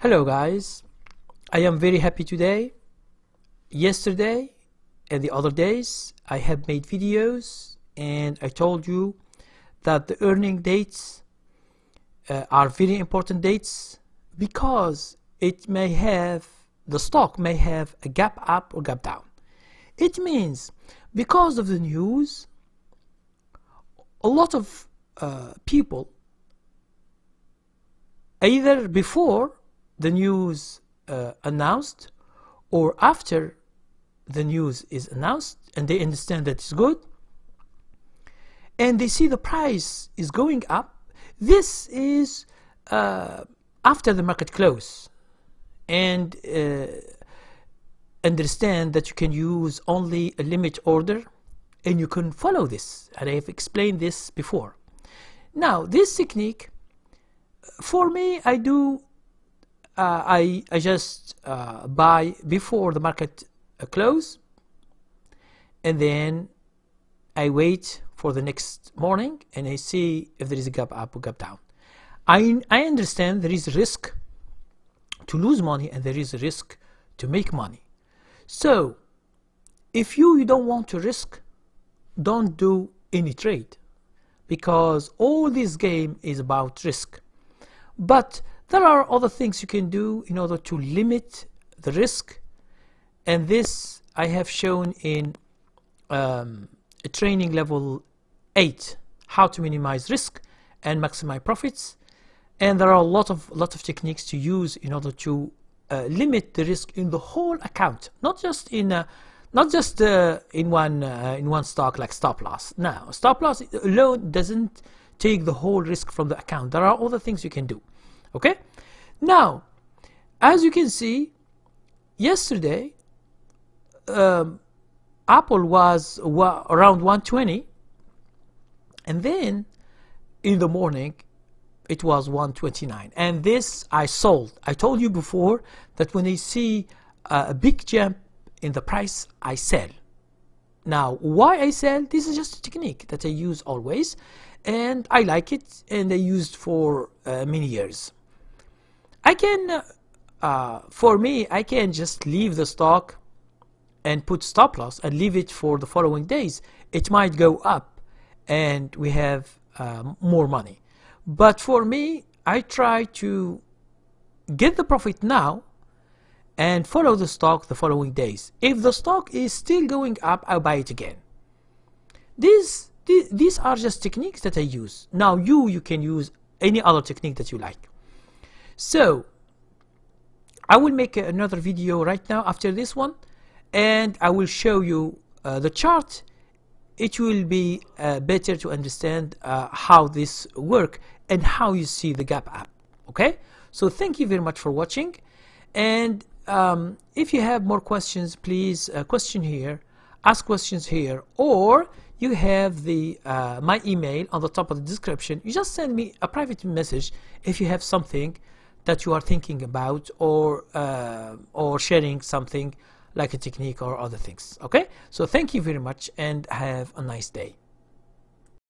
Hello guys, I am very happy today. Yesterday and the other days I have made videos and I told you that the earning dates uh, are very important dates because it may have the stock may have a gap up or gap down. It means because of the news a lot of uh, people either before the news uh, announced or after the news is announced and they understand that it's good and they see the price is going up this is uh, after the market close and uh, understand that you can use only a limit order and you can follow this. And I have explained this before. Now this technique for me I do uh, I, I just uh, buy before the market uh, close and then I wait for the next morning and I see if there is a gap up or gap down. I, I understand there is risk to lose money and there is a risk to make money. So if you, you don't want to risk don't do any trade because all this game is about risk. But there are other things you can do in order to limit the risk. And this I have shown in um, training level 8 how to minimize risk and maximize profits. And there are a lot of lot of techniques to use in order to uh, limit the risk in the whole account not just in uh, not just uh, in one uh, in one stock like stop loss. Now stop loss alone doesn't take the whole risk from the account. There are other things you can do okay? Now as you can see yesterday um, Apple was wa around 120 and then in the morning it was 129 and this I sold. I told you before that when I see a big jump in the price I sell. Now why I sell? This is just a technique that I use always and I like it and I used for uh, many years I can, uh, for me, I can just leave the stock and put stop loss and leave it for the following days. It might go up and we have uh, more money. But for me, I try to get the profit now and follow the stock the following days. If the stock is still going up, I'll buy it again. These, these, these are just techniques that I use. Now you, you can use any other technique that you like. So I will make another video right now after this one and I will show you uh, the chart. It will be uh, better to understand uh, how this work and how you see the gap up okay? So thank you very much for watching and um, if you have more questions please uh, question here ask questions here or you have the uh, my email on the top of the description. You just send me a private message if you have something that you are thinking about or uh, or sharing something like a technique or other things. Okay? So thank you very much and have a nice day